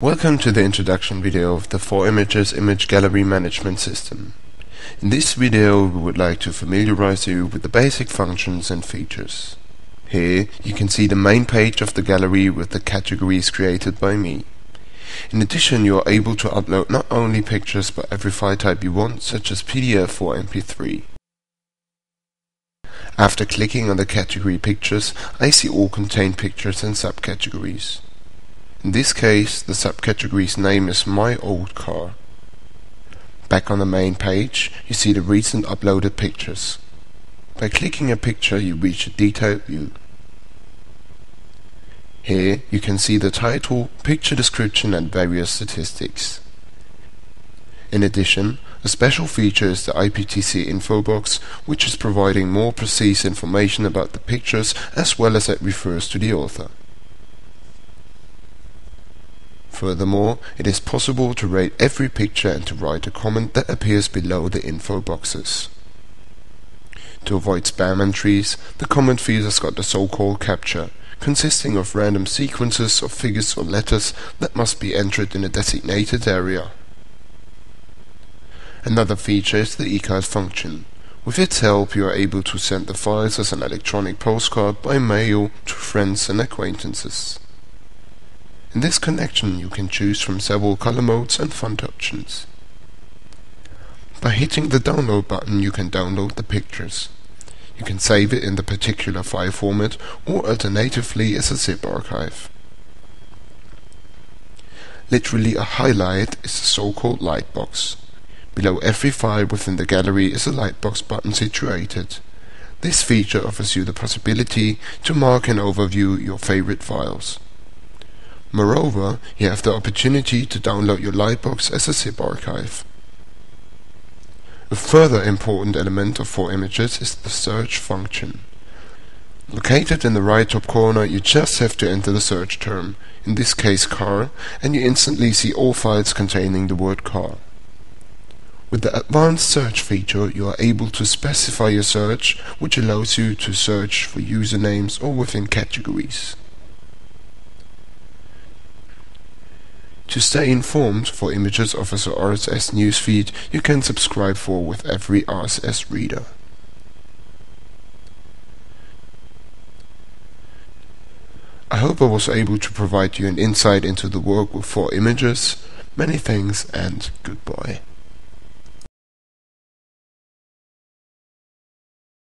Welcome to the introduction video of the 4Images Image Gallery Management System. In this video we would like to familiarize you with the basic functions and features. Here you can see the main page of the gallery with the categories created by me. In addition you are able to upload not only pictures but every file type you want such as PDF or MP3. After clicking on the category Pictures I see all contained pictures and subcategories. In this case, the subcategory's name is My Old Car. Back on the main page, you see the recent uploaded pictures. By clicking a picture, you reach a detailed view. Here, you can see the title, picture description and various statistics. In addition, a special feature is the IPTC info box, which is providing more precise information about the pictures as well as it refers to the author. Furthermore, it is possible to rate every picture and to write a comment that appears below the info boxes. To avoid spam entries, the comment field has got the so-called CAPTCHA, consisting of random sequences of figures or letters that must be entered in a designated area. Another feature is the eCard function. With its help you are able to send the files as an electronic postcard by mail to friends and acquaintances. In this connection you can choose from several color modes and font options. By hitting the download button you can download the pictures. You can save it in the particular file format or alternatively as a zip archive. Literally a highlight is the so-called lightbox. Below every file within the gallery is a lightbox button situated. This feature offers you the possibility to mark and overview your favorite files. Moreover, you have the opportunity to download your Lightbox as a zip archive. A further important element of 4Images is the search function. Located in the right top corner, you just have to enter the search term, in this case car, and you instantly see all files containing the word car. With the advanced search feature, you are able to specify your search, which allows you to search for usernames or within categories. To stay informed 4Images of a RSS newsfeed you can subscribe for with every RSS reader. I hope I was able to provide you an insight into the work with 4Images. Many thanks and goodbye.